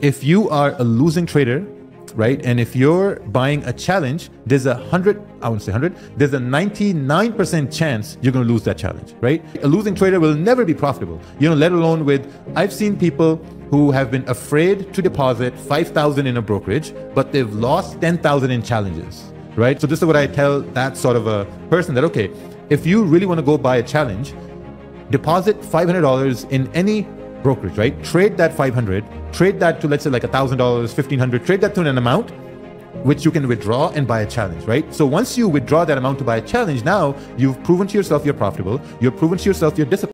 if you are a losing trader, right? And if you're buying a challenge, there's a hundred, I wouldn't say hundred, there's a 99% chance you're going to lose that challenge, right? A losing trader will never be profitable, you know, let alone with, I've seen people who have been afraid to deposit 5,000 in a brokerage, but they've lost 10,000 in challenges, right? So this is what I tell that sort of a person that, okay, if you really want to go buy a challenge, deposit $500 in any brokerage, right? Trade that 500, trade that to let's say like $1,000, 1500 trade that to an amount which you can withdraw and buy a challenge, right? So once you withdraw that amount to buy a challenge, now you've proven to yourself you're profitable, you've proven to yourself you're disciplined.